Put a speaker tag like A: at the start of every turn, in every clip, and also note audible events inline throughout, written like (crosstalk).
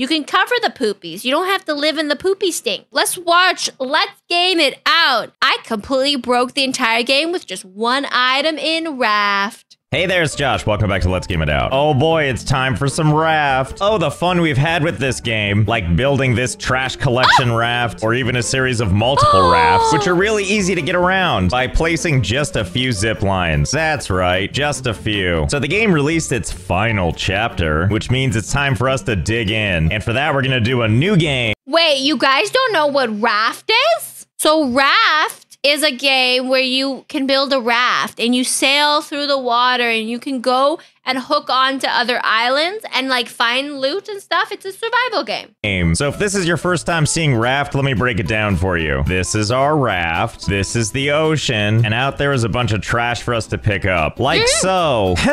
A: You can cover the poopies. You don't have to live in the poopy stink. Let's watch. Let's game it out. I completely broke the entire game with just one item in raft.
B: Hey there, it's Josh. Welcome back to Let's Game It Out. Oh boy, it's time for some raft. Oh, the fun we've had with this game, like building this trash collection (gasps) raft, or even a series of multiple (gasps) rafts, which are really easy to get around by placing just a few zip lines. That's right, just a few. So the game released its final chapter, which means it's time for us to dig in. And for that, we're gonna do a new game.
A: Wait, you guys don't know what raft is? So raft is a game where you can build a raft and you sail through the water and you can go and hook on to other islands and like find loot and stuff. It's a survival game.
B: So if this is your first time seeing raft, let me break it down for you. This is our raft. This is the ocean, and out there is a bunch of trash for us to pick up, like so. (sighs) Come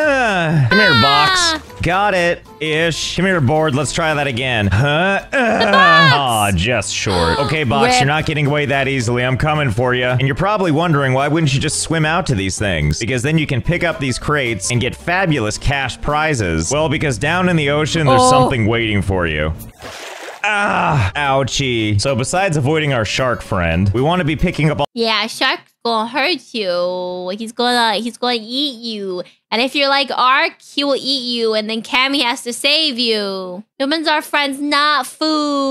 B: here,
A: Ah.
B: box. Got it. Ish. Come here, board. Let's try that again. Huh? (laughs) Aw, just short. (gasps) Okay, box,
A: Rip.
B: you're not getting away that easily. I'm coming for you. And you're probably wondering why wouldn't you just swim out to these things? Because then you can pick up these crates and get fabulous cash prizes. Well, because down in the ocean, there's
A: Oh.
B: something waiting for you. Ah, ouchie. So besides avoiding our shark friend, we want to be picking up all
A: Yeah, shark's gonna hurt you. He's gonna he's gonna eat you. And if you're like Ark, he will eat you, and then Cammy has to save you. Humans are friends, not food.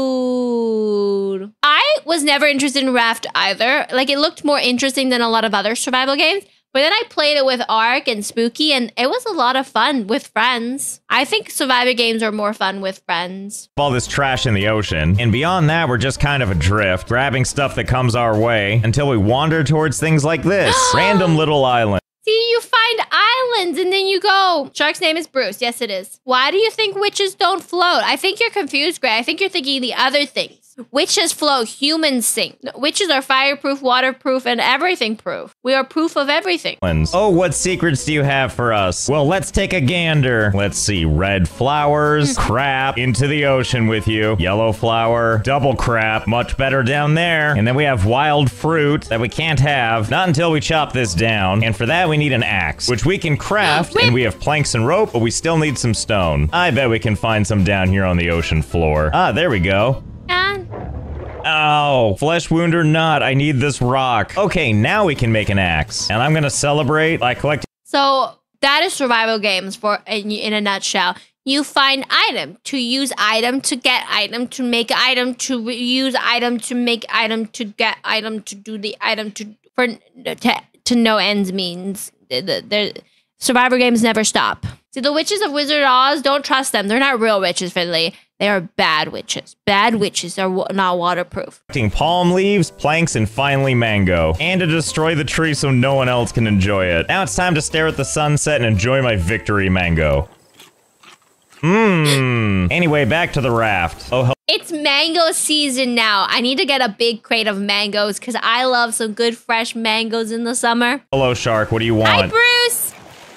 A: I was never interested in Raft either. Like it looked more interesting than a lot of other survival games. But then I played it with Ark and Spooky, and it was a lot of fun with friends. I think survivor games are more fun with friends.
B: all this trash in the ocean. And beyond that, we're just kind of adrift, grabbing stuff that comes our way until we wander towards things like this. (gasps) Random little island.
A: See, you find islands and then you go. Shark's name is Bruce. Yes, it is. Why do you think witches don't float? I think you're confused, Gray. I think you're thinking the other things. Witches float, humans sink. Witches are fireproof, waterproof, and everything proof. We are proof of everything.
B: Oh, what secrets do you have for us? Well, let's take a gander. Let's see. Red flowers, crap, into the ocean with you. Yellow flower, double crap, much better down there. And then we have wild fruit that we can't have, not until we chop this down. And for that, we need an axe, which we can craft, and we have planks and rope, but we still need some stone. I bet we can find some down here on the ocean floor. Ah, there we go.
A: And
B: Ow, oh, flesh wound or not, I need this rock. Okay, now we can make an axe. And I'm gonna celebrate by collecting
A: so that is survival games for in, in a nutshell. You find item to use item to get item to make item to use item to make item to get item to do the item to for to, to no ends means. The, the, the- survivor games never stop. See the witches of Wizard Oz. Don't trust them. They're not real witches, Finley. They are bad witches. Bad witches are wa- not waterproof.
B: palm leaves, planks, and finally mango. And to destroy the tree so no one else can enjoy it. Now it's time to stare at the sunset and enjoy my victory mango. Mmm. Anyway, back to the raft. Oh.
A: It's mango season now. I need to get a big crate of mangoes because I love some good fresh mangoes in the summer.
B: hello, shark. What do you want?
A: Hi,
B: want?
A: Bruce.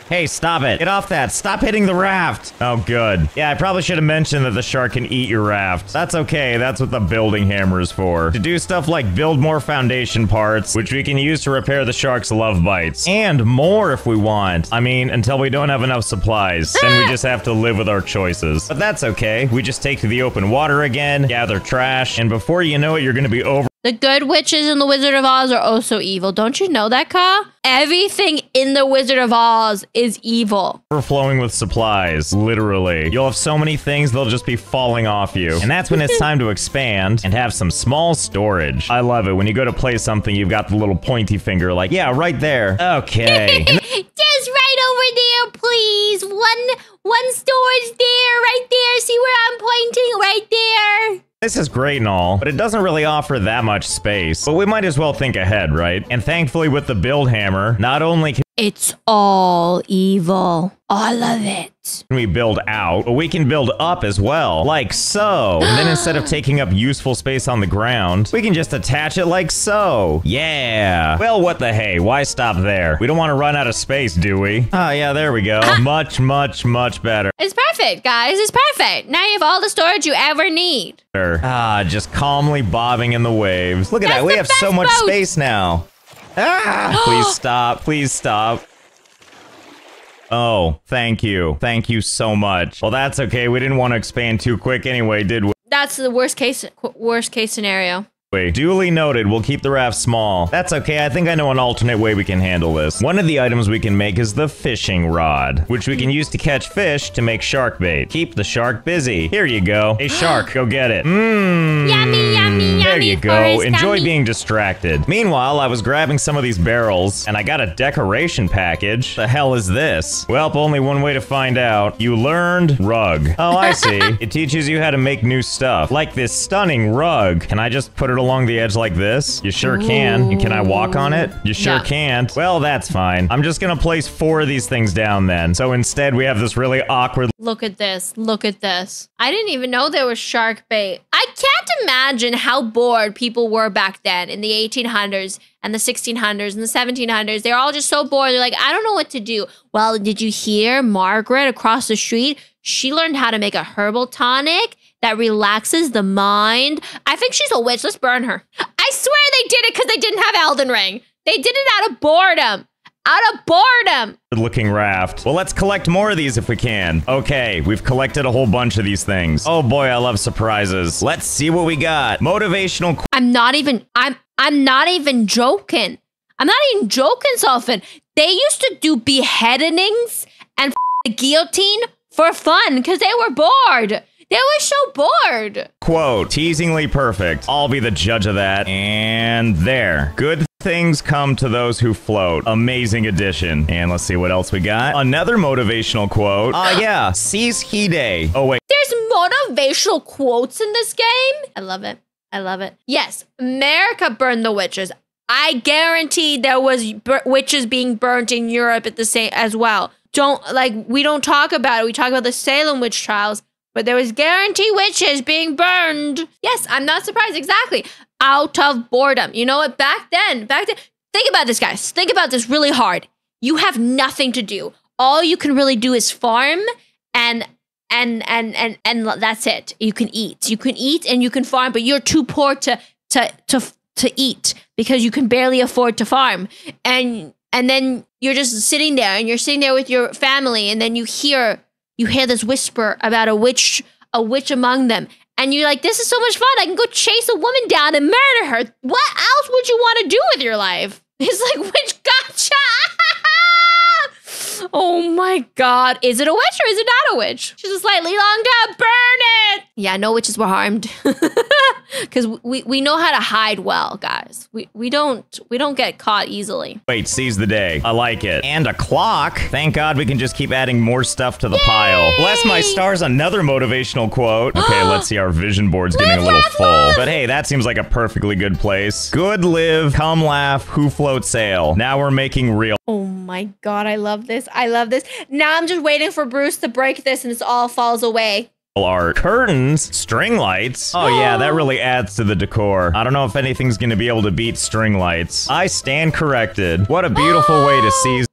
B: Hey, stop it. Get off that. Stop hitting the raft. Oh, good. Yeah, I probably should have mentioned that the shark can eat your raft. That's okay. That's what the building hammer is for. To do stuff like build more foundation parts, which we can use to repair the shark's love bites. And more if we want. I mean, until we don't have enough supplies. then we ah! just have to live with our choices. But that's okay. We just take to the open water again, gather trash, and before you know it, you're gonna be over
A: The good witches in the Wizard of Oz are oh also evil. Don't you know that, Ka? Everything in the Wizard of Oz is evil.
B: overflowing with supplies, literally. You'll have so many things, they'll just be falling off you. And that's when it's (laughs) time to expand and have some small storage. I love it. When you go to play something, you've got the little pointy finger, like, yeah, right there. Okay. (laughs)
A: Just right over there, please. One one storage there, right there. See where I'm pointing? Right there.
B: This is great and all, but it doesn't really offer that much space. But we might as well think ahead, right? And thankfully, with the build hammer, not only can
A: It's all evil. All of it.
B: we build out, but we can build up as well, like so. And then (gasps) instead of taking up useful space on the ground, we can just attach it like so. Yeah. Well, what the hey? Why stop there? We don't want to run out of space, do we? Ah, yeah, there we go. (laughs) much, much, much better.
A: It's perfect, guys. It's perfect. Now you have all the storage you ever need.
B: Ah, just calmly bobbing in the waves. Look at
A: That's
B: that. We have so much
A: boat.
B: space now. Ah! (gasps) Please stop. Please stop. Oh, thank you. Thank you so much. Well, that's okay. We didn't want to expand too quick anyway, did we?
A: That's the worst case worst case scenario.
B: Duly noted, we'll keep the raft small. That's okay, I think I know an alternate way we can handle this. One of the items we can make is the fishing rod, which we can use to catch fish to make shark bait. Keep the shark busy. Here you go. Hey shark, go get it. Mmm.
A: Yummy, yummy, yummy.
B: There you go.
A: Forrest,
B: Enjoy
A: yummy.
B: being distracted. Meanwhile, I was grabbing some of these barrels, and I got a decoration package. The hell is this? Well, only one way to find out. You learned rug. Oh, I (laughs) see. it teaches you how to make new stuff. Like this stunning rug. Can I just put it along the edge like this? You sure can. And can I walk on it? You sure
A: No.
B: can't. Well, that's fine. I'm just gonna place four of these things down then. So instead, we have this really awkward
A: Look at this. Look at this. I didn't even know there was shark bait. I can't imagine how bored people were back then in the 1800s and the 1600s and the 1700s. They're all just so bored. They're like, I don't know what to do. Well, did you hear Margaret across the street? She learned how to make a herbal tonic that relaxes the mind. I think she's a witch. Let's burn her. I swear they did it because they didn't have Elden Ring. They did it out of boredom. Out of boredom.
B: Good looking raft. Well, let's collect more of these if we can. Okay, we've collected a whole bunch of these things. Oh boy, I love surprises. Let's see what we got. Motivational qu-
A: I'm not even I'm I'm not even joking. I'm not even joking, Sulfin. They used to do beheadings and the guillotine for fun because they were bored. They were so bored.
B: quote. Teasingly perfect. I'll be the judge of that. And there. Good things come to those who float. Amazing addition. And let's see what else we got. Another motivational quote. Ah, (gasps) yeah. Seize Hide. Oh, wait.
A: There's motivational quotes in this game. I love it. I love it. Yes, America burned the witches. I guarantee there was witches being burnt in Europe at the same as well. Don't like we don't talk about it. We talk about the Salem witch trials, but there was guarantee witches being burned. Yes, I'm not surprised. Exactly. Out of boredom. You know what? Back then, back then. Think about this, guys. Think about this really hard. You have nothing to do. All you can really do is farm and and and and and that's it. You can eat. You can eat and you can farm, but you're too poor to to to to eat because you can barely afford to farm. And and then you're just sitting there and you're sitting there with your family and then you hear you hear this whisper about a witch a witch among them. And you're like, this is so much fun. I can go chase a woman down and murder her. What else would you want to do with your life? (laughs) It's like, witch gotcha. (laughs) Oh my god. Is it a witch or is it not a witch? She's a slightly long to burn it. Yeah, no witches were harmed. (laughs) Cause we, we know how to hide well, guys. We we don't we don't get caught easily.
B: Wait, seize the day. I like it. And a clock. Thank God we can just keep adding more stuff to the pile. Bless my stars, another motivational quote. (gasps) Okay, let's see. Our vision board's getting a little
A: laugh,
B: full.
A: laugh.
B: But hey, that seems like a perfectly good place. Good live, come laugh, who float sail. Now we're making real
A: Oh my god, I love this. I love this. Now I'm just waiting for Bruce to break this and this all falls away.
B: art. Curtains, string lights. Oh yeah, that (gasps) really adds to the decor. I don't know if anything's gonna be able to beat string lights. I stand corrected. What a beautiful way to (gasps) seize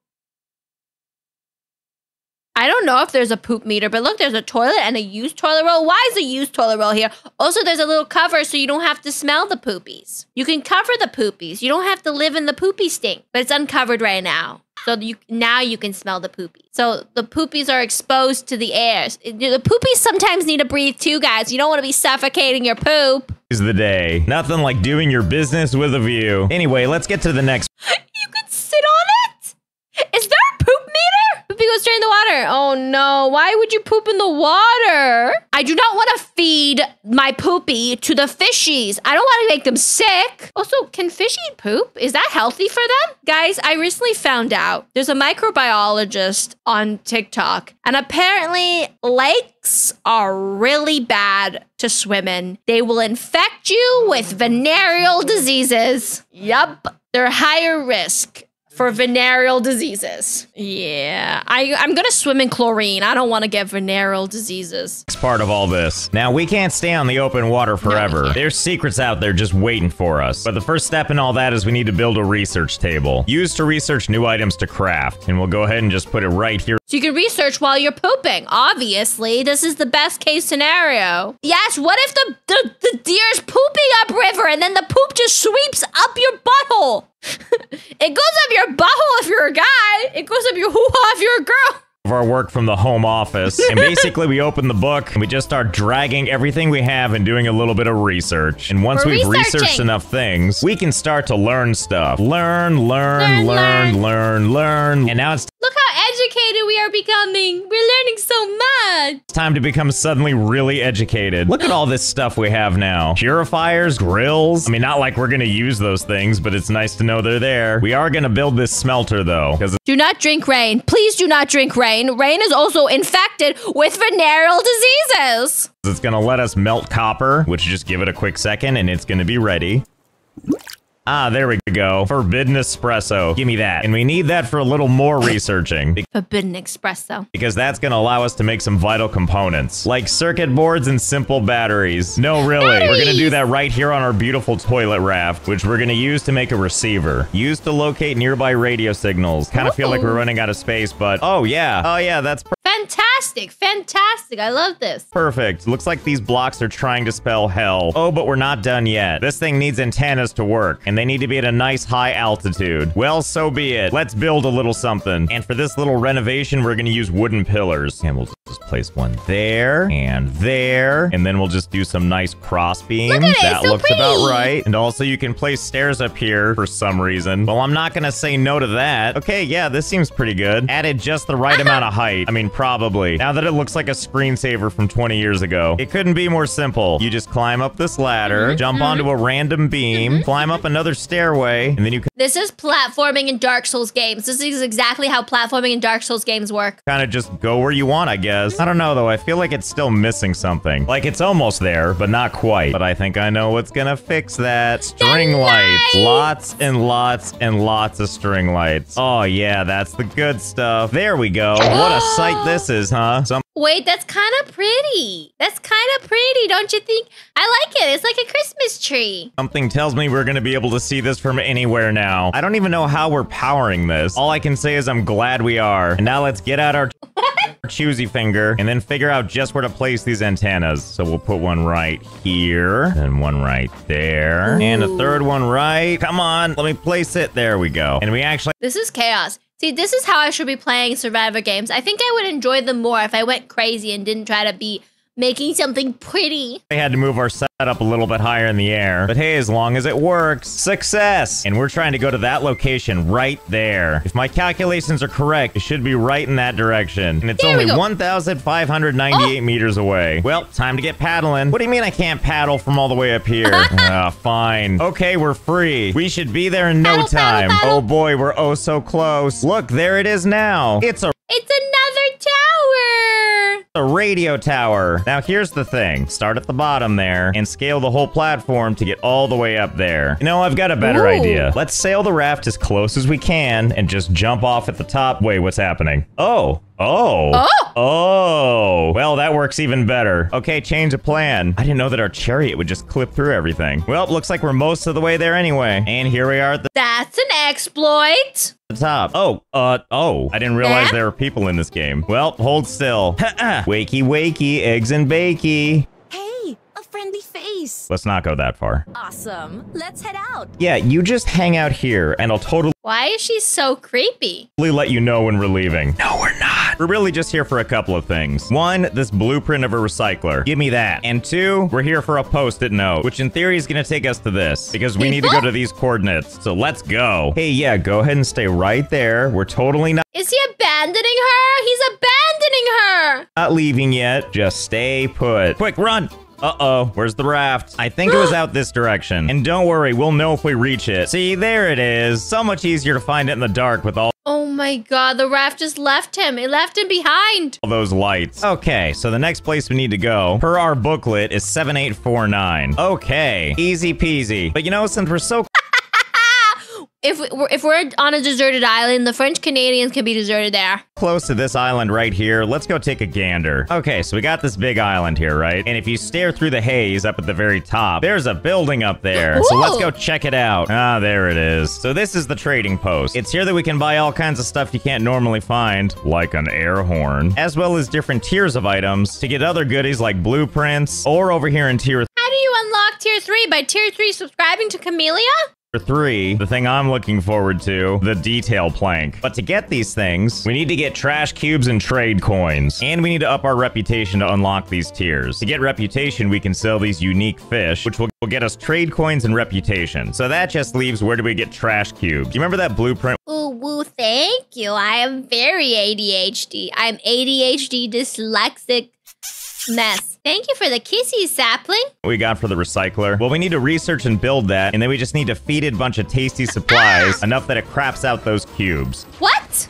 A: I don't know if there's a poop meter, but look, there's a toilet and a used toilet roll. Why is a used toilet roll here? Also, there's a little cover so you don't have to smell the poopies. You can cover the poopies. You don't have to live in the poopy stink, but it's uncovered right now. So you now you can smell the poopies. So the poopies are exposed to the air. The poopies sometimes need to breathe too, guys. You don't want to be suffocating your poop.
B: Is the day. Nothing like doing your business with a view. Anyway, let's get to the next (laughs)
A: You could sit on it. Is there Poopy goes straight in the water. Oh no! Why would you poop in the water? I do not want to feed my poopy to the fishies. I don't want to make them sick. Also, can fish eat poop? Is that healthy for them? Guys, I recently found out there's a microbiologist on TikTok, and apparently lakes are really bad to swim in. They will infect you with venereal diseases. Yup, they're higher risk for venereal diseases. Yeah, I, I'm gonna swim in chlorine. I don't want to get venereal diseases.
B: It's part of all this. Now, we can't stay on the open water forever.
A: can't.
B: There's secrets out there just waiting for us. But the first step in all that is we need to build a research table. Used to research new items to craft. And we'll go ahead and just put it right here
A: So you can research while you're pooping. Obviously, this is the best case scenario. Yes, what if the, the, the deer's pooping upriver and then the poop just sweeps up your butthole? It goes up your butthole if you're a guy. It goes up your hoo-ha if you're a girl.
B: Of our work from the home office. And basically, we open the book and we just start dragging everything we have and doing a little bit of research. And once
A: We're
B: we've researched enough things, we can start to learn stuff. Learn,
A: Learn,
B: learn, learn, learn, learn. And now it's
A: Look how educated we are becoming. We're learning so much.
B: It's time to become suddenly really educated. Look at all this stuff we have now. Purifiers, grills. I mean, not like we're gonna use those things, but it's nice to know they're there. We are gonna build this smelter though, because
A: Do not drink rain. Please do not drink rain. Rain is also infected with venereal diseases.
B: it's gonna let us melt copper, which just give it a quick second and it's gonna be ready. Ah, there we go. Forbidden espresso. Give me that. And we need that for a little more researching.
A: Forbidden espresso.
B: Because that's gonna allow us to make some vital components, like circuit boards and simple batteries. No, really. We're gonna do that right here on our beautiful toilet raft, which we're gonna use to make a receiver. Used to locate nearby radio signals. Kind of feel like we're running out of space, but oh yeah. Oh yeah, that's per-
A: Fantastic. Fantastic. I love this.
B: perfect. Looks like these blocks are trying to spell hell. Oh, but we're not done yet. This thing needs antennas to work, and they need to be at a nice high altitude. Well, so be it. Let's build a little something. And for this little renovation, we're gonna use wooden pillars. And we'll just place one there and there. And then we'll just do some nice cross beams.
A: Look at it,
B: that
A: so
B: looks about right. And also you can place stairs up here for some reason. Well, I'm not gonna say no to that. Okay, yeah, this seems pretty good. Added just the right uh-huh. amount of height. I mean, probably. Now that it looks like a screensaver from 20 years ago. It couldn't be more simple. You just climb up this ladder,
A: Mm-hmm.
B: jump onto a random beam, climb up another stairway, and then you can
A: This is platforming in Dark Souls games. This is exactly how platforming in Dark Souls games work.
B: kind of just go where you want, I guess. I don't know, though. I feel like it's still missing something. Like it's almost there, but not quite. But I think I know what's gonna fix that. String
A: The
B: lights.
A: lights!
B: Lots and lots and lots of string lights. Oh, yeah, that's the good stuff. There we go. What a sight this is, huh? Some
A: Wait, that's kind of pretty. That's kind of pretty, don't you think? I like it. It's like a Christmas tree.
B: Something tells me we're gonna be able to see this from anywhere now. I don't even know how we're powering this. All I can say is I'm glad we are. And now let's get out our (laughs) choosy finger and then figure out just where to place these antennas. So we'll put one right here and one right there and a third one right. Come on, let me place it. There we go. And we actually
A: This is chaos. See, this is how I should be playing Survivor games. I think I would enjoy them more if I went crazy and didn't try to be making something pretty.
B: We had to move our setup a little bit higher in the air. But hey, as long as it works, success! And we're trying to go to that location right there. If my calculations are correct, it should be right in that direction. And it's
A: There
B: only
A: go.
B: 1,598 meters away. Well, time to get paddling. What do you mean I can't paddle from all the way up here? (laughs) Ah, fine. Okay, we're free. We should be there in no
A: Paddle, paddle,
B: time.
A: paddle.
B: Oh boy, we're oh so close. Look, there it is now. It's a
A: It's another tower.
B: A radio tower. Now here's the thing. Start at the bottom there and scale the whole platform to get all the way up there. You know, I've got a better
A: Ooh.
B: idea. Let's sail the raft as close as we can and just jump off at the top. Wait, what's happening? Oh. Oh.
A: Oh.
B: Oh. Well, that works even better. Okay, change of plan. I didn't know that our chariot would just clip through everything. Well, looks like we're most of the way there anyway. And here we are at the
A: That's an exploit.
B: Top. Oh, uh, oh. I didn't realize there were people in this game. Well, hold still. (laughs) wakey, wakey, eggs and bakey.
C: Hey, a friendly face.
B: Let's not go that far.
C: Awesome. Let's head out.
B: Yeah, you just hang out here, and I'll totally
A: Why is she so creepy?
B: let you know when we're leaving. No, we're not. We're really just here for a couple of things. One, this blueprint of a recycler. Give me that. And two, we're here for a post-it note, which in theory is going to take us to this, because we need to go to these coordinates. So let's go. Hey, yeah, go ahead and stay right there. We're totally not
A: Is he abandoning her? He's abandoning her.
B: not leaving yet. Just stay put. Quick, run! Uh-oh, where's the raft? I think it was out this direction. And don't worry, we'll know if we reach it. See, there it is. So much easier to find it in the dark with all
A: Oh my god, the raft just left him. It left him behind.
B: All those lights. Okay, so the next place we need to go, per our booklet, is 7849. Okay, easy peasy. But you know, since we're so
A: If we're, if we're on a deserted island, the French Canadians can be deserted there.
B: close to this island right here, let's go take a gander. Okay, so we got this big island here, right? And if you stare through the haze up at the very top, there's a building up there. So let's go check it out. Ah, there it is. So this is the trading post. It's here that we can buy all kinds of stuff you can't normally find, like an air horn, as well as different tiers of items to get other goodies like blueprints, or over here in tier
A: How do you unlock tier three? By tier three subscribing to Camellia?
B: Three, the thing I'm looking forward to, the detail plank. But to get these things, we need to get trash cubes and trade coins. And we need to up our reputation to unlock these tiers. To get reputation, we can sell these unique fish, which will, get us trade coins and reputation. So that just leaves where do we get trash cubes? You remember that blueprint
A: Ooh, woo, thank you. I am very ADHD. I'm ADHD dyslexic mess. Thank you for the kisses, sapling.
B: we got for the recycler? Well, we need to research and build that, and then we just need to feed it a bunch of tasty (laughs) supplies, enough that it craps out those cubes.
A: What?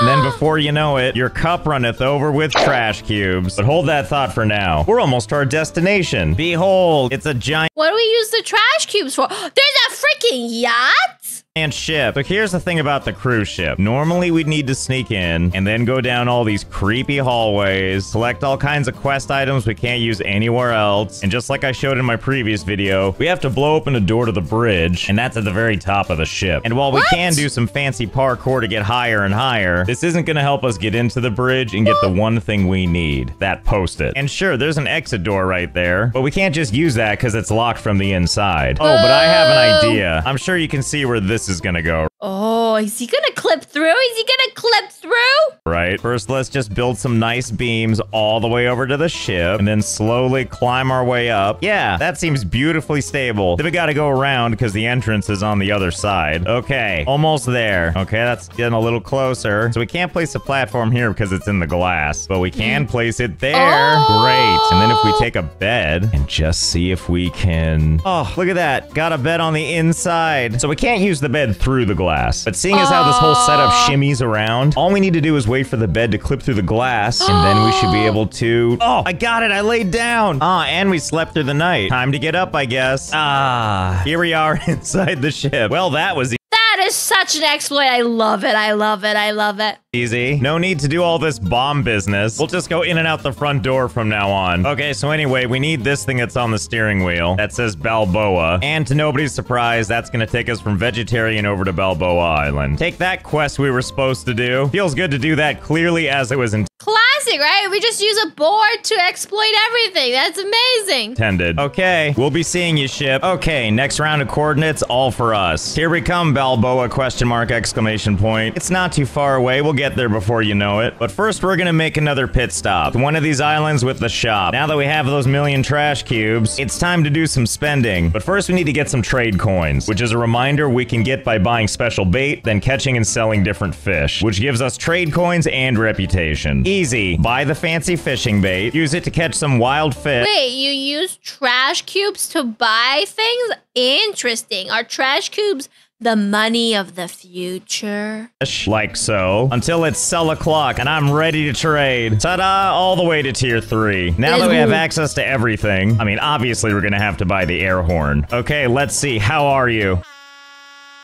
B: And then (gasps) before you know it, your cup runneth over with trash cubes. But hold that thought for now. We're almost to our destination. Behold, it's a giant
A: What do we use the trash cubes for? (gasps) There's a freaking yacht?
B: Ship. So here's the thing about the cruise ship. Normally we'd need to sneak in and then go down all these creepy hallways, collect all kinds of quest items we can't use anywhere else. And just like I showed in my previous video, we have to blow open a door to the bridge, and that's at the very top of the ship. And while we
A: What?
B: can do some fancy parkour to get higher and higher, this isn't gonna help us get into the bridge and get the one thing we need, that post-it. And sure, there's an exit door right there, but we can't just use that because it's locked from the inside. Oh, but I have an idea. I'm sure you can see where this is gonna go,
A: Oh, is he gonna clip through? Is he gonna clip through?
B: right? First, let's just build some nice beams all the way over to the ship, and then slowly climb our way up. Yeah, that seems beautifully stable. Then we gotta go around because the entrance is on the other side. Okay, almost there. Okay, that's getting a little closer. So we can't place a platform here because it's in the glass, but we can place it there.
A: Oh.
B: Great. And then if we oh. take a bed and just see if we can... Oh, look at that. Got a bed on the inside. So we can't use the bed through the glass. But seeing as how this whole setup shimmies around, all we need to do is wait for the bed to clip through the glass, and then we should be (gasps) able to... Oh, I got it. I laid down. Ah, and we slept through the night. Time to get up, I guess. Ah, here we are (laughs) inside the ship. Well, that was
A: That is such an exploit. I love it. I love it. I love it.
B: Easy. No need to do all this bomb business. We'll just go in and out the front door from now on. Okay, so anyway, we need this thing that's on the steering wheel that says Balboa. And to nobody's surprise, that's gonna take us from Vasagatan over to Balboa Island. Take that quest we were supposed to do. Feels good to do that clearly as it was intended.
A: Classic, right? We just use a board to exploit everything. That's amazing.
B: intended. Okay, we'll be seeing you, ship. Okay, next round of coordinates, all for us. Here we come, Balboa, question mark, exclamation point. It's not too far away. We'll get there before you know it. But first, we're gonna make another pit stop. One of these islands with the shop. Now that we have those million trash cubes, it's time to do some spending. But first, we need to get some trade coins, which is a reminder we can get by buying special bait, then catching and selling different fish, which gives us trade coins and reputation. Easy. Buy the fancy fishing bait, use it to catch some wild fish.
A: Wait, you use trash cubes to buy things? Interesting. Are trash cubes the money of the future?
B: like so, until it's sell o'clock and I'm ready to trade. Ta-da, all the way to tier 3. Now that we have access to everything, I mean, obviously we're gonna have to buy the air horn. Okay, let's see, how are you?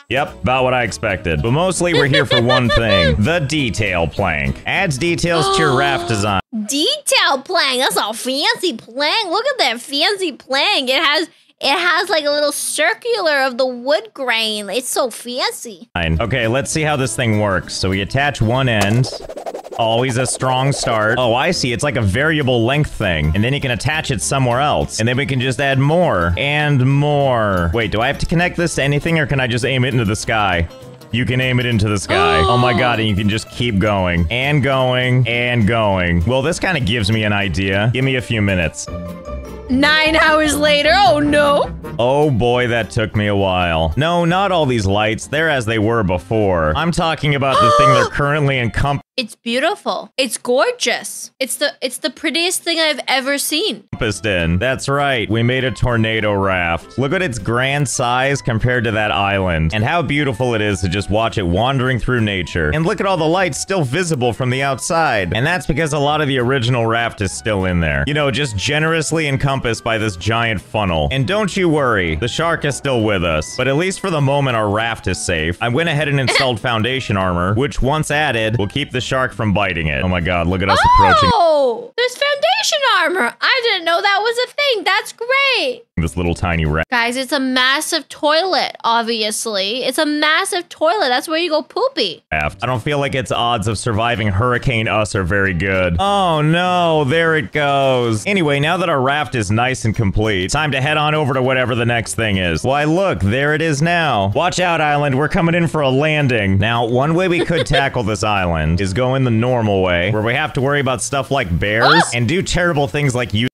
B: Yep, about what I expected. But mostly we're here for one thing, (laughs) the detail plank. Adds details to your (gasps) raft design.
A: Detail plank. That's a fancy plank. Look at that fancy plank. It has it has like a little circular of the wood grain. It's so fancy.
B: Okay, let's see how this thing works. So we attach one end. Always a strong start. Oh, I see. It's like a variable length thing. And then you can attach it somewhere else. And then we can just add more and more. Wait, do I have to connect this to anything or can I just aim it into the sky? You can aim it into the sky. (gasps) oh my god, and you can just keep going and going and going. Well, this kind of gives me an idea. Give me a few minutes.
A: Nine hours later. Oh no.
B: Oh boy, that took me a while. No, not all these lights. They're as they were before. I'm talking about the thing they're (gasps) currently encompassing.
A: It's beautiful. It's gorgeous. It's the it's the prettiest thing I've ever seen.
B: encompassed in. That's right, we made a tornado raft. Look at its grand size compared to that island, and how beautiful it is to just watch it wandering through nature. And look at all the lights still visible from the outside. And that's because a lot of the original raft is still in there. You know, just generously encompassed by this giant funnel. And don't you worry, the shark is still with us. But at least for the moment, our raft is safe. I went ahead and installed (laughs) foundation armor, which once added, will keep the shark from biting it. Oh my god, look at us approaching.
A: Oh, there's foundation armor. I didn't know that was a thing. That's great.
B: This little tiny raft.
A: Guys, it's a massive toilet, obviously. It's a massive toilet. That's where you go poopy.
B: I don't feel like its odds of surviving Hurricane Us are very good. Oh no, there it goes. Anyway, now that our raft is nice and complete, time to head on over to whatever the next thing is. Why look, there it is now. Watch out, island, we're coming in for a landing. Now, one way we could (laughs) tackle this island is go in the normal way, where we have to worry about stuff like bears
A: Ah!
B: and do terrible things like use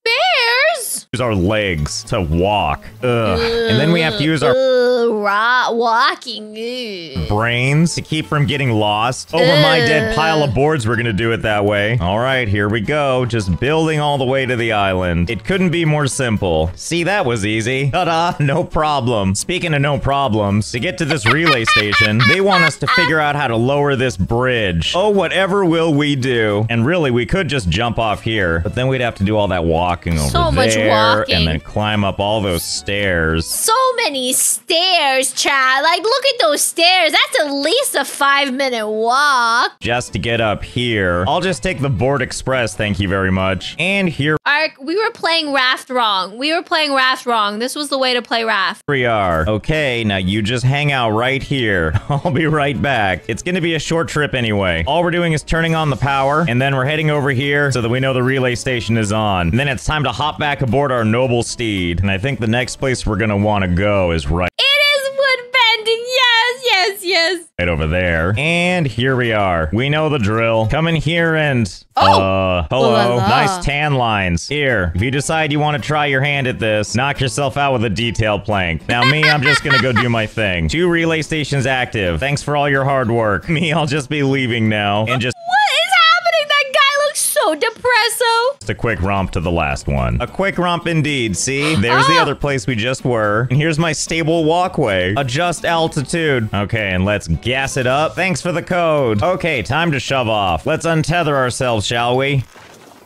A: Bears?
B: our legs to walk. Ugh. And then we have to use our
A: Ugh, walking. Ugh.
B: brains to keep from getting lost. Oh, over my dead pile of boards, we're gonna do it that way. All right, here we go. Just building all the way to the island. It couldn't be more simple. See, that was easy. Ta-da, no problem. Speaking of no problems, to get to this relay station, they want us to figure out how to lower this bridge. Oh, whatever will we do? And really, we could just jump off here, but then we'd have to do all that walking over
A: So much
B: there,
A: walking.
B: and then climb up all those stairs.
A: So many stairs, Chad. Like, look at those stairs. That's at least a five minute walk.
B: just to get up here. I'll just take the Board Express, thank you very much. And here
A: Ark, we were playing Raft wrong. We were playing Raft wrong. This was the way to play Raft.
B: we are. Okay, now you just hang out right here. (laughs) I'll be right back. It's gonna be a short trip anyway. All we're doing is turning on the power, and then we're heading over here so that we know the relay station is on. And then it's time to hop back aboard our noble steed. And I think the next place we're gonna wanna go is right
A: It is wood bending. Yes, yes, yes.
B: right over there. And here we are. We know the drill. Come in here and
A: Oh.
B: uh hello.
A: La la.
B: Nice tan lines. Here, if you decide you want to try your hand at this, knock yourself out with a detail plank. Now me, I'm just gonna go do my thing. Two relay stations active. Thanks for all your hard work. (laughs) Me, I'll just be leaving now and just
A: What is happening? That guy looks so depresso.
B: a quick romp to the last one. A quick romp indeed. See? There's the
A: Ah.
B: other place we just were. And here's my stable walkway. Adjust altitude. Okay, and let's gas it up. Thanks for the code. Okay, time to shove off. Let's untether ourselves, shall we?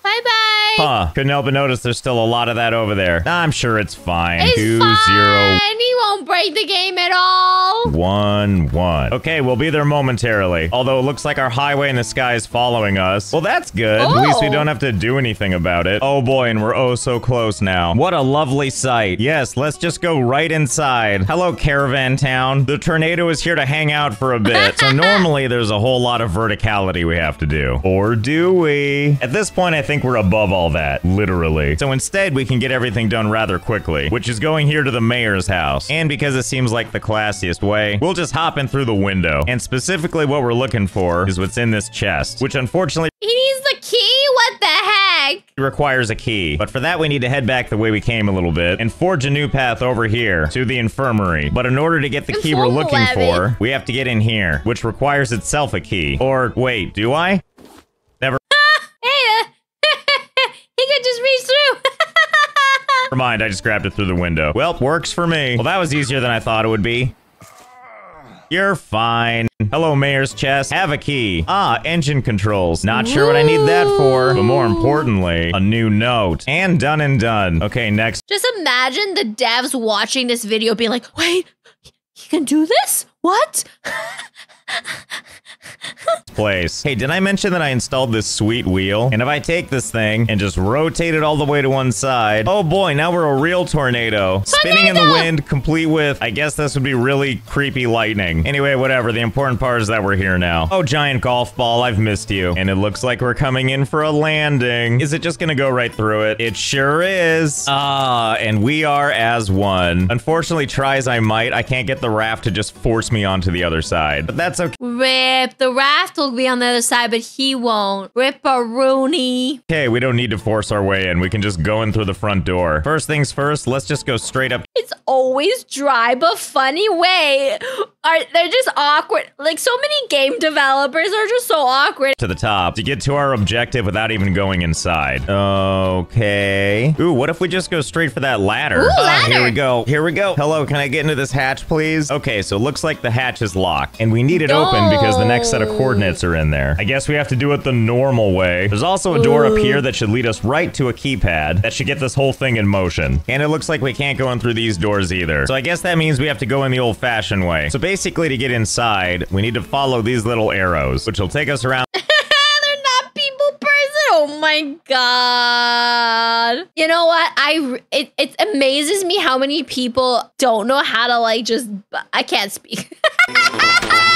A: Bye bye.
B: Huh. Couldn't help but notice there's still a lot of that over there. I'm sure it's fine.
A: It's
B: Two,
A: fine.
B: zero,
A: He won't break the game at all.
B: one, one. Okay, we'll be there momentarily. Although it looks like our highway in the sky is following us. Well, that's good. At least we
A: Oh.
B: don't have to do anything about it. Oh boy, and we're oh so close now. What a lovely sight. Yes, let's just go right inside. Hello, Caravan Town. The tornado is here to hang out for a bit. so (laughs) normally there's a whole lot of verticality we have to do. Or do we? At this point, I think we're above all that. Literally. So instead, we can get everything done rather quickly, which is going here to the mayor's house. And because it seems like the classiest way, we'll just hop in through the window. And specifically what we're looking for is what's in this chest, which unfortunately
A: He needs the key? What the heck?
B: It requires a key. But for that, we need to head back the way we came a little bit and forge a new path over here to the infirmary. But in order to get the key we're looking for, we have to get in here, which requires itself a key. Or wait, do I? Never
A: Hey, uh, he could just reach through.
B: Never mind, I just grabbed it through the window. Well, works for me. Well, that was easier than I thought it would be. You're fine. Hello, Mayor's chest. Have a key. Ah, engine controls. Not sure what I need that for, but more importantly, a new note. And done and done. Okay, next
A: just imagine the devs watching this video being like, wait, he can do this? What? (laughs) (laughs)
B: place. Hey, did I mention that I installed this sweet wheel? And if I take this thing and just rotate it all the way to one side, oh boy, now we're a real tornado. Spinning in the wind, complete with, I guess this would be really creepy lightning. Anyway, whatever. The important part is that we're here now. Oh, giant golf ball, I've missed you. And it looks like we're coming in for a landing. Is it just gonna go right through it? It sure is. Ah, and we are as one. Unfortunately, try as I might, I can't get the raft to just force me onto the other side. But that's okay.
A: Rip. The raft will be on the other side, but he won't. Rip a Rooney.
B: Okay, we don't need to force our way in. We can just go in through the front door. First things first, let's just go straight up
A: It's always dry but funny way. Are they're just awkward. Like so many game developers are just so awkward.
B: to the top to get to our objective without even going inside. Okay. Ooh, what if we just go straight for that ladder?
A: Ooh,
B: Ah, here we go. Here we go. Hello, can I get into this hatch, please? Okay, so it looks like the hatch is locked, and we need it open because the next set of coordinates are in there. I guess we have to do it the normal way. There's also a door up here that should lead us right to a keypad that should get this whole thing in motion. And it looks like we can't go in through these doors either. So I guess that means we have to go in the old-fashioned way. So basically, to get inside, we need to follow these little arrows, which will take us around (laughs)
A: They're not people person. Oh my god. You know what? I it, it amazes me how many people don't know how to like just I can't speak. (laughs)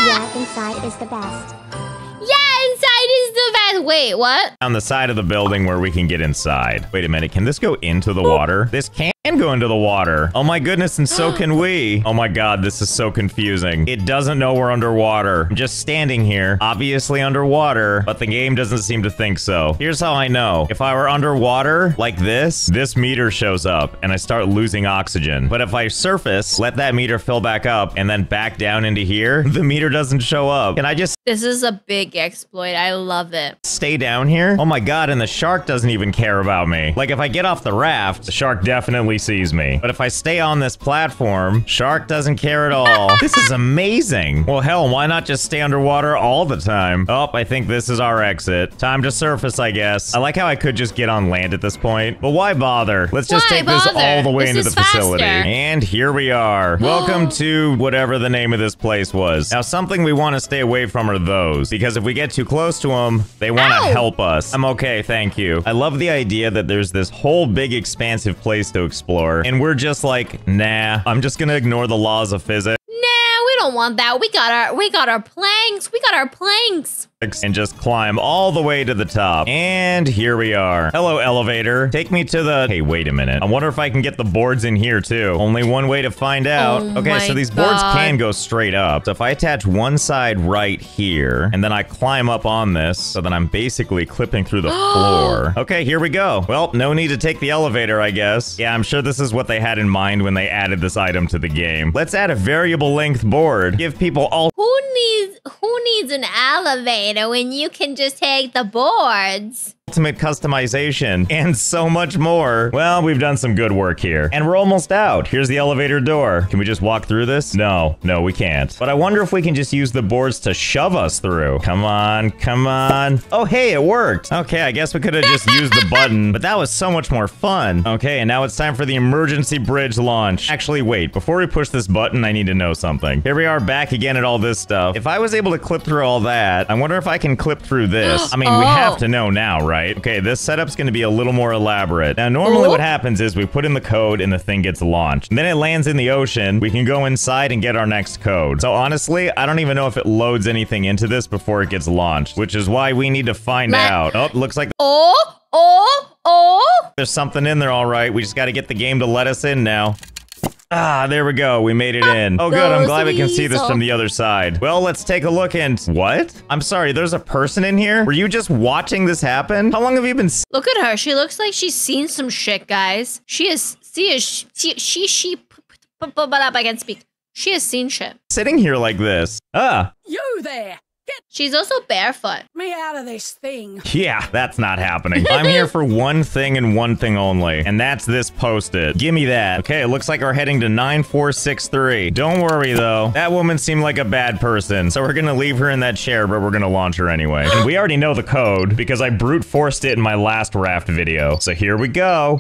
D: Yeah, inside is the best.
A: yeah, inside is the best. Wait, what?
B: On the side of the building where we can get inside. Wait a minute, can this go into the oh. water? This can go into the water. Oh my goodness, and so (gasps) can we. Oh my god, this is so confusing. It doesn't know we're underwater. I'm just standing here, obviously underwater, but the game doesn't seem to think so. Here's how I know. If I were underwater, like this, this meter shows up, and I start losing oxygen. But if I surface, let that meter fill back up, and then back down into here, (laughs) the meter doesn't show up. Can I just
A: This is a big exploit. I love it.
B: stay down here? Oh my god, and the shark doesn't even care about me. Like if I get off the raft, the shark definitely sees me. But if I stay on this platform, shark doesn't care at all. (laughs) this is amazing. Well, hell, why not just stay underwater all the time? Oh, I think this is our exit. Time to surface, I guess. I like how I could just get on land at this point, but why bother? Let's just
A: Why
B: take this all the way
A: This
B: into
A: is
B: the facility. And here we are. (gasps) Welcome to whatever the name of this place was. Now, something we want to stay away from are those, because if we get too close to them, they want to help us. I'm okay, thank you. I love the idea that there's this whole big expansive place to explore, and we're just like, nah, I'm just gonna ignore the laws of physics
A: Nah, we don't want that. We got our we got our planks. We got our planks.
B: And just climb all the way to the top. And here we are. Hello, elevator. Take me to the... Hey, wait a minute. I wonder if I can get the boards in here, too. Only one way to find oh out.
A: Oh
B: okay, so these boards can go straight up. So if I attach one side right here, and then I climb up on this, so then I'm basically clipping through the (gasps) floor. Okay, here we go. Well, no need to take the elevator, I guess. Yeah, I'm sure this is what they had in mind when they added this item to the game. Let's add a variable length board. Give people all
A: Who needs who needs an elevator when you can just take the boards?
B: Ultimate customization, and so much more. Well, we've done some good work here. And we're almost out. Here's the elevator door. Can we just walk through this? No, no, we can't. But I wonder if we can just use the boards to shove us through. Come on, come on. Oh, hey, it worked. Okay, I guess we could have just used the button, but that was so much more fun. Okay, and now it's time for the emergency bridge launch. Actually, wait, before we push this button, I need to know something. Here we are back again at all this stuff. If I was able to clip through all that, I wonder if I can clip through this. I mean, we have
A: Oh.
B: to know now, right? Okay, this setup's going to be a little more elaborate. Now, normally what happens is we put in the code and the thing gets launched. And then it lands in the ocean. We can go inside and get our next code. So honestly, I don't even know if it loads anything into this before it gets launched, which is why we need to find out. Oh, looks like
A: Oh, oh, oh.
B: there's something in there all right. We just got to get the game to let us in now. Ah, there we go. We made it in. Oh, good. I'm glad we can see this from the other side. Well, let's take a look and... What? I'm sorry, there's a person in here? Were you just watching this happen? How long have you been
A: Look at her. She looks like she's seen some shit, guys. She is. She is. She. She. she but. I can't speak. She has seen shit.
B: sitting here like this? Ah,
E: You there! Get
A: She's also barefoot.
E: me out of this thing.
B: yeah, that's not happening. I'm here for (laughs) one thing and one thing only, and that's this posted. Give me that. Okay, it looks like we're heading to 9463. Don't worry, though. That woman seemed like a bad person, so we're gonna leave her in that chair, but we're gonna launch her anyway. And we already know the code, because I brute forced it in my last raft video. So here we go.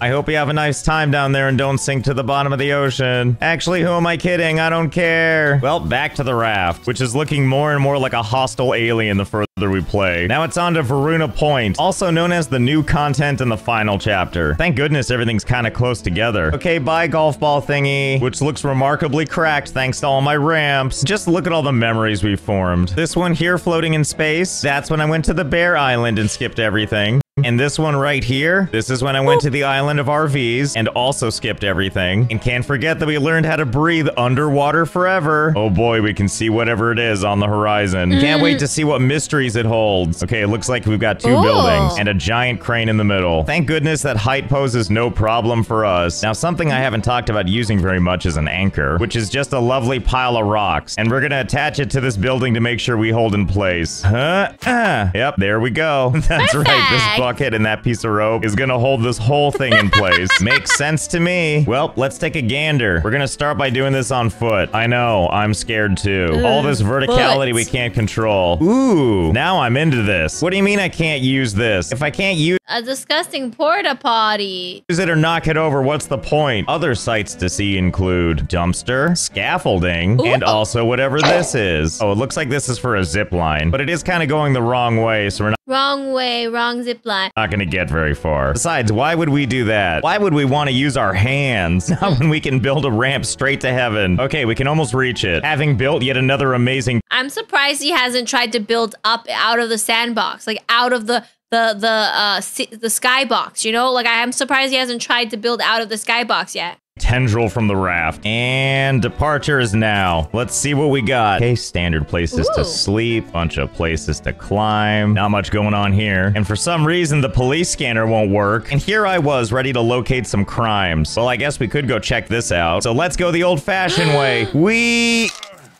B: I hope you have a nice time down there and don't sink to the bottom of the ocean. Actually, who am I kidding? I don't care. Well, back to the raft, which is looking more and more like a hostile alien the further we play. Now it's on to Varuna Point, also known as the new content in the final chapter. Thank goodness everything's kind of close together. Okay, bye golf ball thingy, which looks remarkably cracked thanks to all my ramps. Just look at all the memories we've formed. This one here floating in space, that's when I went to the Bear Island and skipped everything. And this one right here, this is when I went to the island of RVs and also skipped everything. And can't forget that we learned how to breathe underwater forever. Oh boy, we can see whatever it is on the horizon. Can't wait to see what mysteries it holds. Okay, it looks like we've got two
A: Ooh.
B: buildings and a giant crane in the middle. Thank goodness that height poses no problem for us. Now, something I haven't talked about using very much is an anchor, which is just a lovely pile of rocks. And we're gonna attach it to this building to make sure we hold in place. Huh? Ah. Yep, there we go. (laughs) That's right, this
A: Perfect.
B: Bucket and that piece of rope is gonna hold this whole thing in place. (laughs) Makes sense to me. Well, let's take a gander. We're gonna start by doing this on foot. I know, I'm scared too. Mm, All this verticality we can't control. Ooh, now I'm into this. What do you mean I can't use this? If I can't use
A: A disgusting porta potty.
B: Use it or knock it over, what's the point? Other sights to see include dumpster, scaffolding, and also whatever this is. Oh, it looks like this is for a zip line, but it is kind of going the wrong way, so we're not
A: Wrong way, wrong zip line.
B: not going to get very far. Besides, why would we do that? Why would we want to use our hands? (laughs) Not when we can build a ramp straight to heaven. Okay, we can almost reach it. Having built yet another amazing
A: I'm surprised he hasn't tried to build up out of the sandbox, like out of the the the uh the skybox. You know, like I'm surprised he hasn't tried to build out of the skybox yet.
B: Tendril from the raft. And departure is now. Let's see what we got. Okay, standard places
A: Ooh.
B: to sleep, bunch of places to climb. Not much going on here. And for some reason, the police scanner won't work. And here I was, ready to locate some crimes. Well, I guess we could go check this out. So let's go the old-fashioned way. We...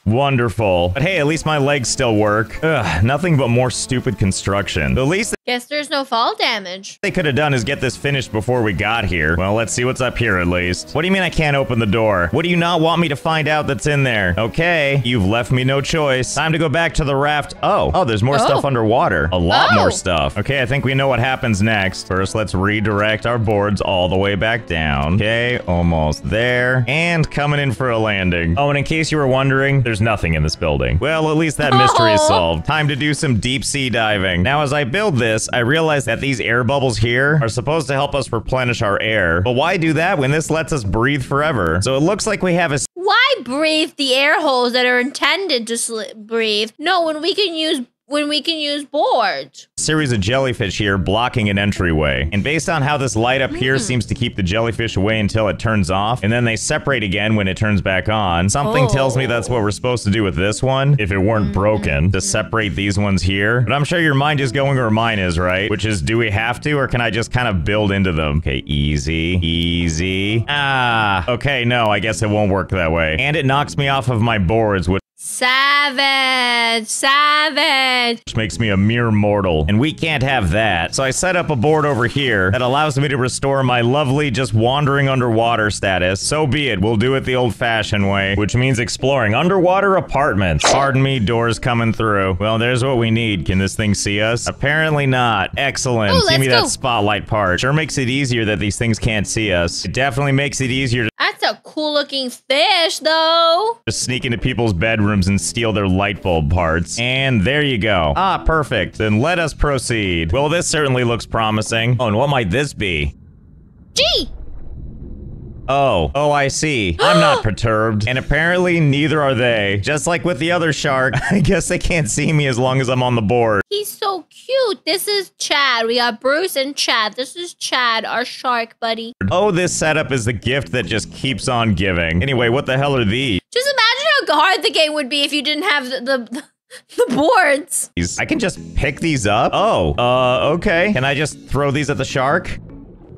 B: Wonderful. But hey, at least my legs still work. Ugh, nothing but more stupid construction. The least
A: Guess there's no fall damage.
B: they could have done is get this finished before we got here. Well, let's see what's up here at least. What do you mean I can't open the door? What do you not want me to find out that's in there? Okay, you've left me no choice. Time to go back to the raft. Oh, oh, there's more
A: Oh.
B: stuff underwater. A lot
A: Oh.
B: more stuff. Okay, I think we know what happens next. First, let's redirect our boards all the way back down. Okay, almost there. And coming in for a landing. Oh, and in case you were wondering, there's nothing in this building. Well, at least that mystery is
A: Oh.
B: solved. Time to do some deep sea diving. Now, as I build this, I realize that these air bubbles here are supposed to help us replenish our air. But why do that when this lets us breathe forever? So it looks like we have a
A: Why breathe the air holes that are intended to sli- breathe? No, when we can use when we can use boards.
B: series of jellyfish here blocking an entryway. And based on how this light up here seems to keep the jellyfish away until it turns off, and then they separate again when it turns back on, something tells me that's what we're supposed to do with this one, if it weren't broken, to separate these ones here. But I'm sure your mind is going where mine is, right? Which is, do we have to, or can I just kind of build into them? Okay, easy, easy. Ah, okay, no, I guess it won't work that way. And it knocks me off of my boards, which
A: Savage, savage.
B: which makes me a mere mortal, and we can't have that. So I set up a board over here that allows me to restore my lovely just wandering underwater status. So be it, we'll do it the old-fashioned way, which means exploring underwater apartments. Pardon me, doors coming through. Well, there's what we need. Can this thing see us? Apparently not. Excellent.
A: Ooh,
B: Give me
A: go.
B: that spotlight part. Sure makes it easier that these things can't see us. It definitely makes it easier to
A: That's a cool looking fish, though.
B: just sneak into people's bedrooms and steal their light bulb parts. And there you go. Ah, perfect. Then let us proceed. Well, this certainly looks promising. Oh, and what might this be?
A: Gee,
B: Oh, oh, I see. I'm not (gasps) perturbed. And apparently, neither are they. Just like with the other shark, (laughs) I guess they can't see me as long as I'm on the board.
A: he's so cute. This is Chad. We got Bruce and Chad. This is Chad, our shark buddy.
B: Oh, this setup is the gift that just keeps on giving. Anyway, what the hell are these?
A: Just imagine how hard the game would be if you didn't have the the, (laughs) the boards.
B: I can just pick these up? Oh, uh, okay. Can I just throw these at the shark?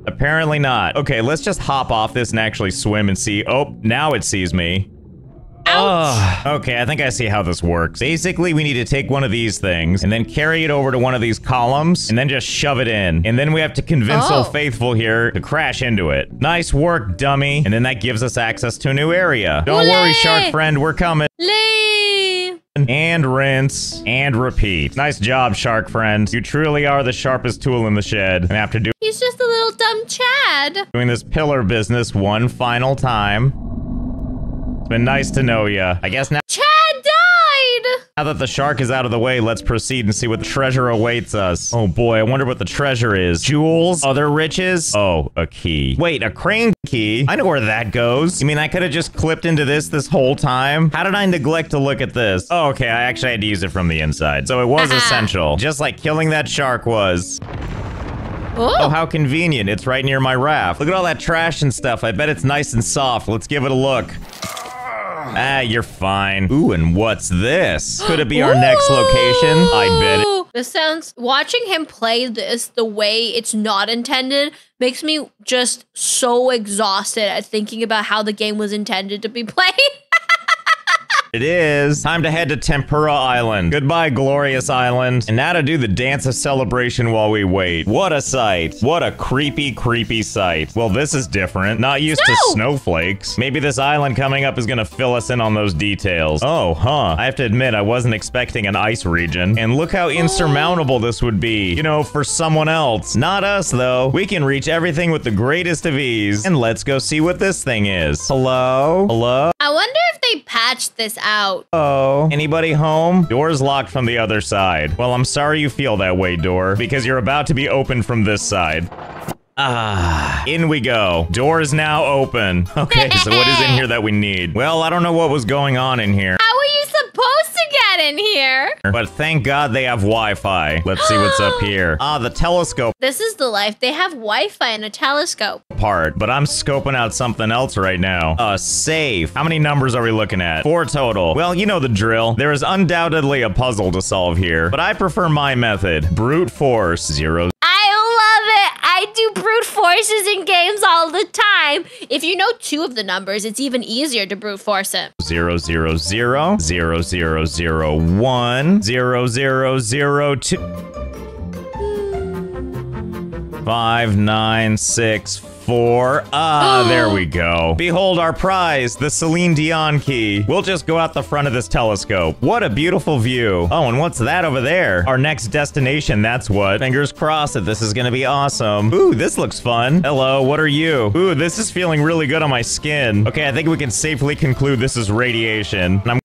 B: Apparently not. Okay, let's just hop off this and actually swim and see. Oh, now it sees me.
A: Ouch.
B: Ugh. okay, I think I see how this works. Basically, we need to take one of these things and then carry it over to one of these columns and then just shove it in. And then we have to convince
A: Oh.
B: Old Faithful here to crash into it. Nice work, dummy. And then that gives us access to a new area. Don't worry, shark friend, we're coming.
A: Lee.
B: And rinse and repeat. Nice job, shark friend. You truly are the sharpest tool in the shed. And after doing
A: He's just a little dumb Chad.
B: doing this pillar business one final time, it's been nice to know ya. I guess now.
A: Chad.
B: Now that the shark is out of the way, let's proceed and see what the treasure awaits us. Oh boy, I wonder what the treasure is. Jewels? Other riches? Oh, a key. Wait, a crane key? I know where that goes. You mean I could have just clipped into this this whole time? How did I neglect to look at this? Oh, okay, I actually had to use it from the inside. So it was uh-huh. essential. Just like killing that shark was. Oh,
A: Oh,
B: how convenient. It's right near my raft. Look at all that trash and stuff. I bet it's nice and soft. Let's give it a look. Ah, you're fine. Ooh, and what's this? Could it be our next location? I bet it.
A: This sounds. Watching him play this the way it's not intended makes me just so exhausted at thinking about how the game was intended to be (laughs) played.
B: It is time to head to Tempura Island. Goodbye, glorious island. And now to do the dance of celebration while we wait. What a sight. What a creepy, creepy sight. Well, this is different. Not used to snowflakes. Maybe this island coming up is gonna fill us in on those details. Oh, huh. I have to admit, I wasn't expecting an ice region. And look how insurmountable this would be. You know, for someone else. Not us, though. We can reach everything with the greatest of ease. And let's go see what this thing is. Hello? Hello?
A: I wonder if they patched this out.
B: Hello? Anybody home? Door's locked from the other side. Well, I'm sorry you feel that way, door, because you're about to be opened from this side. Ah, in we go. Door is now open. (laughs) Okay, so what is in here that we need? Well, I don't know what was going on in here,
A: How are you supposed get in here?
B: but thank God they have Wi-Fi. Let's see what's up (gasps) here. Ah, the telescope
A: This is the life. They have Wi-Fi and a telescope.
B: part, but I'm scoping out something else right now. A safe. How many numbers are we looking at? Four total. Well, you know the drill. There is undoubtedly a puzzle to solve here, but I prefer my method. Brute force. Zero
A: I love it. I do brute forces in games all the time. If you know two of the numbers, it's even easier to brute force it.
B: zero zero zero zero zero zero one zero zero zero two five nine six four. Ah, there we (gasps) go. Behold our prize, the Celine Dion key. We'll just go out the front of this telescope. What a beautiful view. Oh, and what's that over there? Our next destination, that's what. Fingers crossed that this is gonna be awesome. Ooh, this looks fun. Hello, what are you? Ooh, this is feeling really good on my skin. Okay, I think we can safely conclude this is radiation. And I'm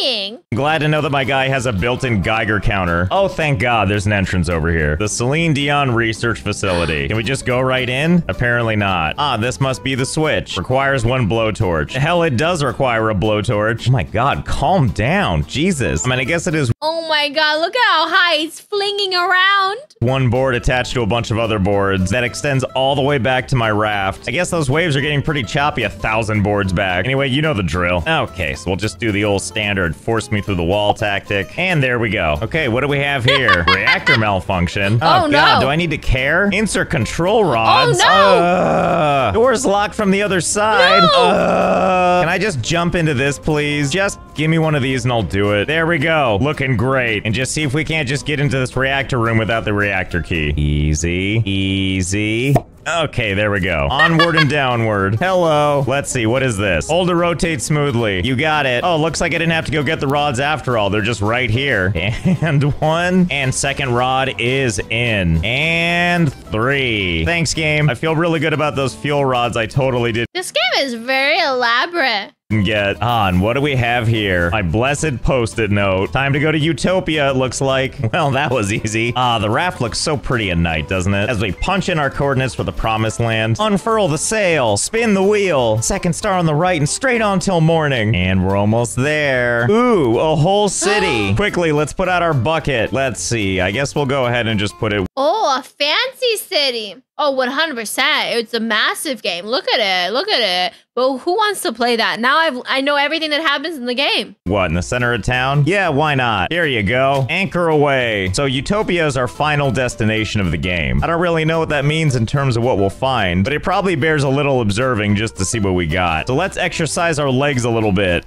A: Dying.
B: Glad to know that my guy has a built-in Geiger counter. Oh, thank God, there's an entrance over here. The Celine Dion Research Facility. Can we just go right in? Apparently not. Ah, this must be the switch. Requires one blowtorch. Hell, it does require a blowtorch. Oh my God, calm down. Jesus. I mean, I guess it is
A: Oh my god, look at how high it's flinging around.
B: one board attached to a bunch of other boards that extends all the way back to my raft. I guess those waves are getting pretty choppy a thousand boards back. Anyway, you know the drill. Okay, so we'll just do the old standard force me through the wall tactic. And there we go. Okay, what do we have here? (laughs) Reactor malfunction.
A: Oh,
B: God,
A: no.
B: do I need to care? Insert control rods.
A: no.
B: Uh, door's locked from the other side.
A: No.
B: Uh, can I just jump into this, please? Just give me one of these and I'll do it. There we go. Looking great. And just see if we can't just get into this reactor room without the reactor key. Easy. Easy. Okay, there we go. (laughs) Onward and downward. Hello. Let's see, what is this? Hold to rotate smoothly. You got it. Oh, looks like I didn't have to go get the rods after all. They're just right here. (laughs) And one. And second rod is in. And three. Thanks, game. I feel really good about those fuel rods. I totally did
A: This game is very elaborate.
B: Get on. What do we have here? My blessed post-it note. Time to go to Utopia, it looks like. (laughs) Well, that was easy. Ah, the raft looks so pretty at night, doesn't it? As we punch in our coordinates for the promised land. Unfurl the sail. Spin the wheel. Second star on the right and straight on till morning. And we're almost there. Ooh, a whole city. (gasps) Quickly, let's put out our bucket. Let's see. I guess we'll go ahead and just put it
A: Oh, a fancy city. Oh, 100%. It's a massive game. Look at it. Look at it. But who wants to play that? Now I've, I know everything that happens in the game.
B: What, in the center of town? Yeah, why not? Here you go. Anchor away. So Utopia is our final destination of the game. I don't really know what that means in terms of what we'll find, but it probably bears a little observing just to see what we got. So let's exercise our legs a little bit.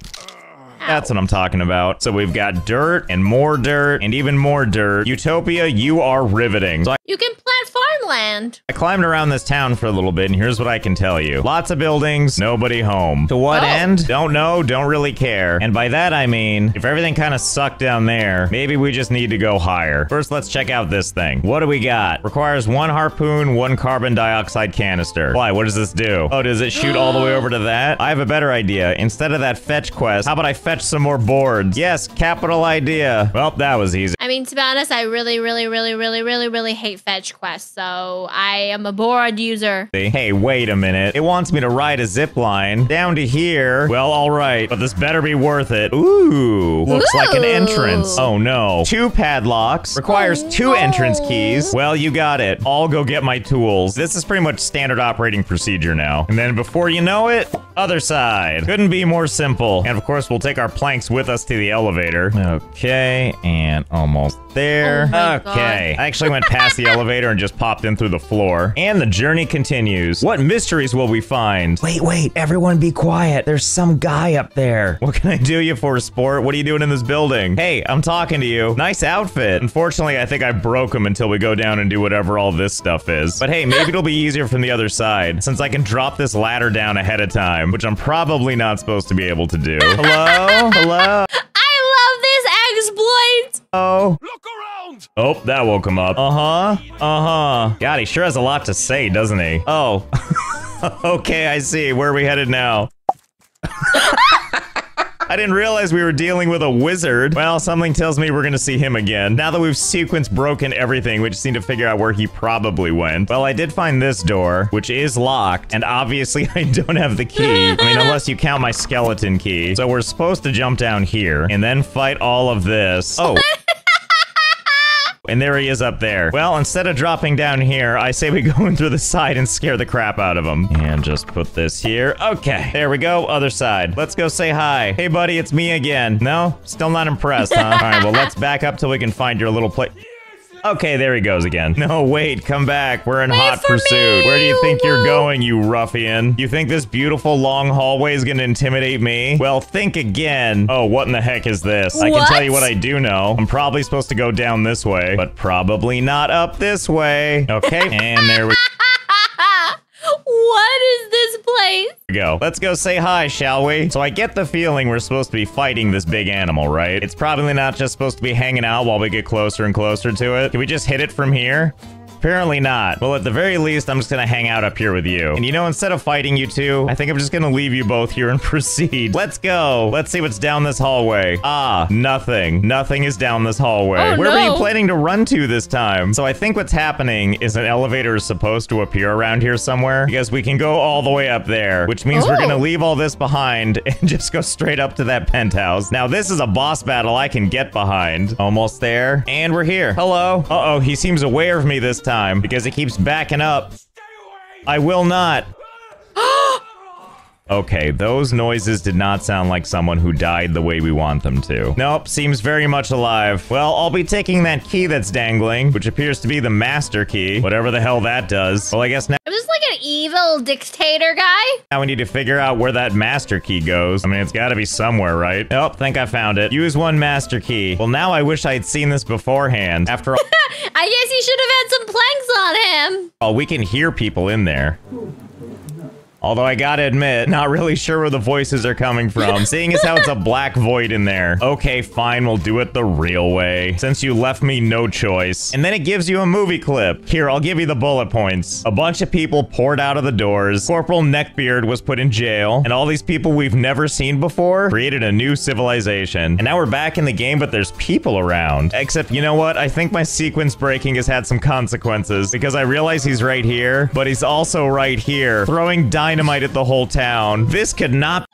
B: That's what I'm talking about. So we've got dirt and more dirt and even more dirt. Utopia, you are riveting. So I
A: You can plant farmland.
B: I climbed around this town for a little bit, and here's what I can tell you. Lots of buildings, nobody home. To what
A: Oh.
B: end? Don't know, don't really care. And by that I mean, if everything kind of sucked down there, maybe we just need to go higher. First, let's check out this thing. What do we got? Requires one harpoon, one carbon dioxide canister. Why, what does this do? Oh, does it shoot all the way over to that? I have a better idea. Instead of that fetch quest, how about I fetch some more boards? Yes, capital idea. Well, that was easy.
A: I mean, to be honest, I really, really, really, really, really, really hate fetch quests. So I am a bored user.
B: Hey, wait a minute. It wants me to ride a zip line down to here. Well, all right, but this better be worth it. Ooh, looks like an entrance. Oh no. Two padlocks. Requires
A: Oh,
B: two entrance keys. Well, you got it. I'll go get my tools. This is pretty much standard operating procedure now. And then before you know it, other side. Couldn't be more simple. And of course, we'll take our our planks with us to the elevator. Okay, and almost there.
A: Oh my
B: okay. I actually went past the elevator and just popped in through the floor. And the journey continues. What mysteries will we find? Wait, wait, everyone be quiet. There's some guy up there. What can I do you for, sport? What are you doing in this building? Hey, I'm talking to you. Nice outfit. Unfortunately, I think I broke him until we go down and do whatever all this stuff is. But hey, maybe it'll be easier from the other side, since I can drop this ladder down ahead of time, which I'm probably not supposed to be able to do. Hello? Hello? (laughs)
A: I love this exploit.
B: Oh. Look around. Oh, that woke him up. Uh-huh. Uh-huh. God, he sure has a lot to say, doesn't he? Oh. (laughs) okay, I see. Where are we headed now? (laughs) I didn't realize we were dealing with a wizard. Well, something tells me we're gonna see him again. Now that we've sequence broken everything, we just need to figure out where he probably went. Well, I did find this door, which is locked, and obviously (laughs) I don't have the key. I mean, unless you count my skeleton key. So we're supposed to jump down here, and then fight all of this. Oh. (laughs) And there he is up there. Well, instead of dropping down here, I say we (laughs) go in through the side and scare the crap out of him. And just put this here. Okay, there we go. Other side. Let's go say hi. Hey, buddy, it's me again. No? Still not impressed, huh? (laughs) All right, well, let's back up till we can find your little place. Okay, there he goes again. No, wait, come back. We're in
A: Wait
B: hot pursuit.
A: me.
B: Where do you think you're going, you ruffian? You think this beautiful long hallway is gonna intimidate me? Well, think again. Oh, what in the heck is this? I can tell you
A: What?
B: what I do know. I'm probably supposed to go down this way, but probably not up this way. Okay, (laughs) and there we go. (laughs)
A: what is this place?
B: Go. Let's go say hi, shall we? So I get the feeling we're supposed to be fighting this big animal, right? It's probably not just supposed to be hanging out while we get closer and closer to it. Can we just hit it from here? Apparently not. Well, at the very least, I'm just gonna hang out up here with you. And you know, instead of fighting you two, I think I'm just gonna leave you both here and (laughs) proceed. Let's go. Let's see what's down this hallway. Ah, nothing. Nothing is down this hallway.
A: Oh,
B: Where were you planning to run to this time? So I think what's happening is an elevator is supposed to appear around here somewhere because we can go all the way up there, which means we're gonna
A: Oh.
B: leave all this behind (laughs) and just go straight up to that penthouse. Now, this is a boss battle I can get behind. Almost there. And we're here. Hello. Uh-oh, he seems aware of me this time because it keeps backing up. I will not. (gasps) (gasps) (gasps) Okay, those noises did not sound like someone who died the way we want them to. Nope, seems very much alive. Well, I'll be taking that key that's dangling, which appears to be the master key, whatever the hell that does. Well, I guess now,
A: I'm just like an evil dictator guy.
B: now we need to figure out where that master key goes. I mean, it's gotta be somewhere, right? Nope, think I found it. Use one master key. Well, now I wish I had seen this beforehand. After all, (laughs)
A: I guess he should have had some planks on him.
B: all, we can hear people in there. Although I gotta admit, not really sure where the voices are coming from, (laughs) seeing as how it's a black void in there. Okay, fine, we'll do it the real way, since you left me no choice. And then it gives you a movie clip. Here, I'll give you the bullet points. A bunch of people poured out of the doors, Corporal Neckbeard was put in jail, and all these people we've never seen before created a new civilization. And now we're back in the game, but there's people around. Except, you know what? I think my sequence breaking has had some consequences, because I realize he's right here, but he's also right here, throwing dynamite at the whole town. This could not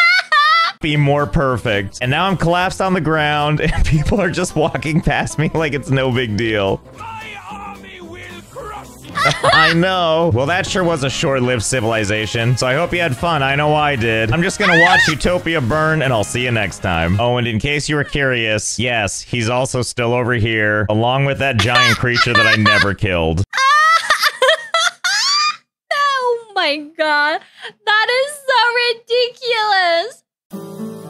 B: (laughs) be more perfect. And now I'm collapsed on the ground, (laughs) and people are just walking past me like it's no big deal. (laughs) I know. Well, that sure was a short-lived civilization. So I hope you had fun. I know I did. I'm just gonna watch Utopia burn, and I'll see you next time. Oh, and in case you were curious, yes, he's also still over here, along with that giant creature that I never killed.
A: My god. That is so ridiculous.